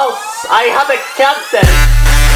I have a captain.